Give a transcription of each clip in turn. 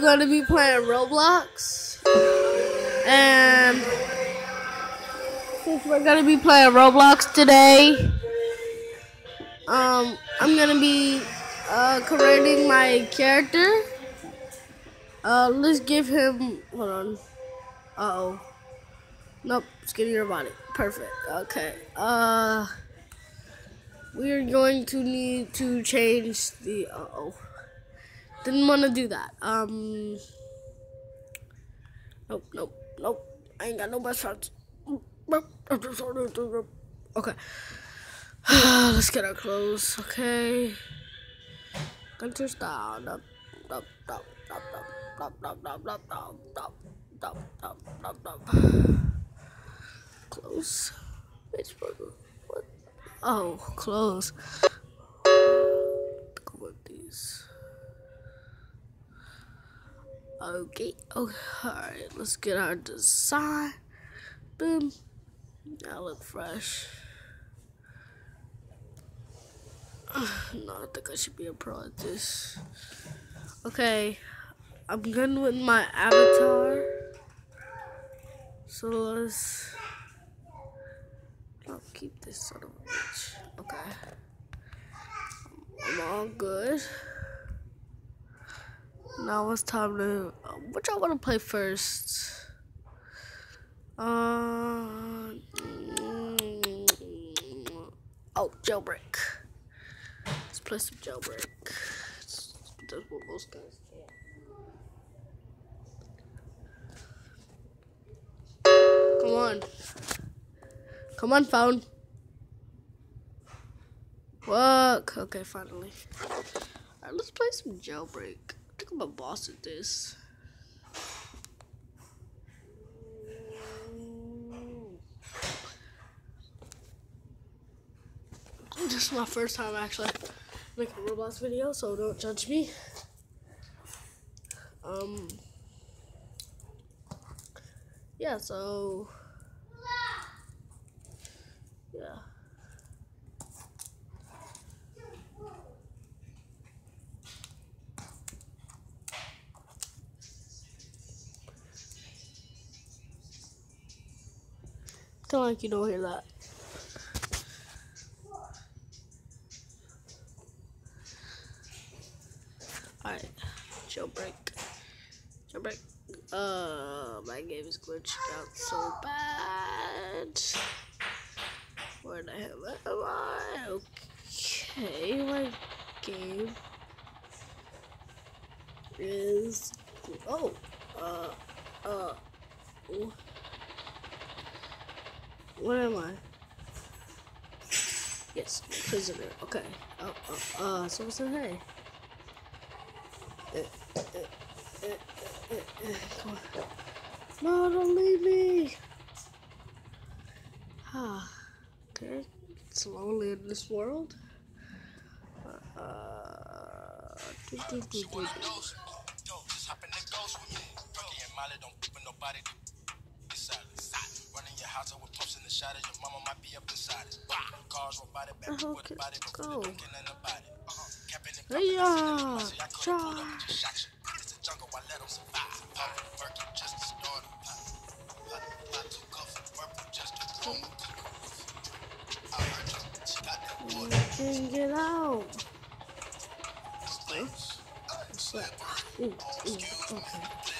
gonna be playing Roblox. And since we're gonna be playing Roblox today, um, I'm gonna be uh, creating my character. Uh, let's give him. Hold on. Uh oh. Nope, skinnier body. Perfect. Okay. Uh, we are going to need to change the. Uh oh. Didn't want to do that. Um. Nope, nope, nope. I ain't got no best friends. Okay. Let's get our clothes. Okay. Gunter style. Dup, dup, dup, dup, dup, dup, dup, dup, dup, dup, dup, dup, dup, dup, dup. Clothes. Bitch burger. What? Oh, clothes. Go with these. Okay. Okay. Alright. Let's get our design. Boom. Now look fresh. No, I think I should be a pro at this. Okay. I'm good with my avatar. So let's. I'll keep this son of a bitch. Okay. I'm all good. Now it's time to. Uh, what y'all want to play first? Uh, oh, jailbreak. Let's play some jailbreak. That's what most guys do. Come on. Come on, phone. Work. Okay, finally. Alright, let's play some jailbreak. Think I'm a boss at this. This is my first time actually making a Roblox video, so don't judge me. Um, yeah, so, Don't like you don't hear that. Alright, jailbreak. Jailbreak. Uh, my game is glitched out so bad. Where the hell am I? Okay, my game is. Oh, uh, uh. ooh. Where am I? Yes, prisoner. Okay. Oh, oh, uh, someone said hey. Come on. No, don't leave me. Ah, okay. It's lonely in this world. Uh, do, do, do, do, do hotter with pumps in the shadows. Your mama might be up inside it. Cars roll by the back, oh, okay. body, but go. Don't get nothing about it. Uh-huh. Capping and popping, yeah. I couldn't pull up and. It's a jungle, I let them survive. Pop and work, you just a starter. Pop, pop, too cuff work, you just a room. I heard you, she got that water. Then get out. Slip. Slip. Ooh, oh, ooh, okay.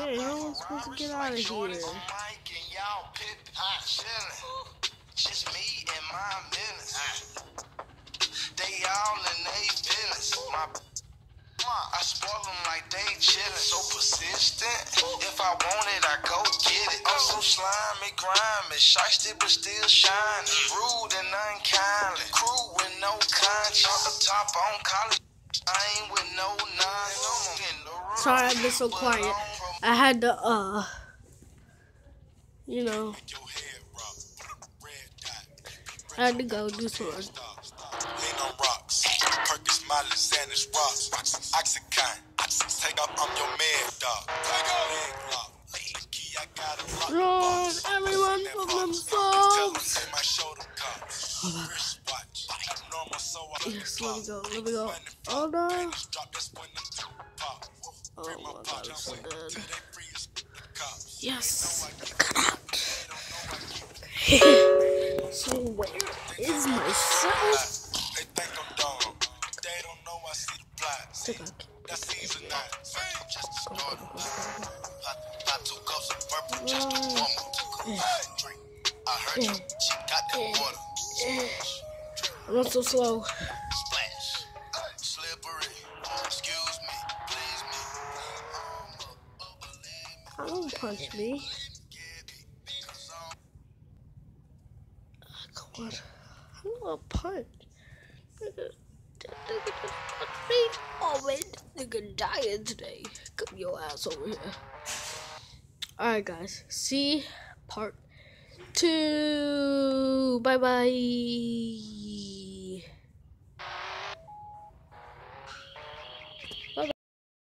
Okay, how am I supposed to get out of here? Just me and my business. They all in they feelings. My I spoil them like they chillin'. So persistent. If I want it, I go get it. I'm so slimy, grimy, shiesty but still shining. Rude and unkindly. Crew with no conscience. Off the top on college. I ain't with no none. Sorry I've been so quiet. I had to, uh, you know, I had to go do no rocks. Miley, Xanax, rocks, Oxycontin. Take up, I'm your man, dog. Take up, leg lock. Key, I got a lock. Run, everyone from themselves. In my shoulder cups. Wristwatch. Normal, so Yes, let me go, let me go. Oh no. Oh Bring my my pop god, I'm so with dead. till they free as cops. Yes. Cut out. so where is my son? They think I'm dumb. They don't know I see the I don't punch me. Ah, Come on. I'm not punch. That nigga just punched me. Oh man, nigga dying today. Come your ass over here. Alright guys, see part two. Bye bye.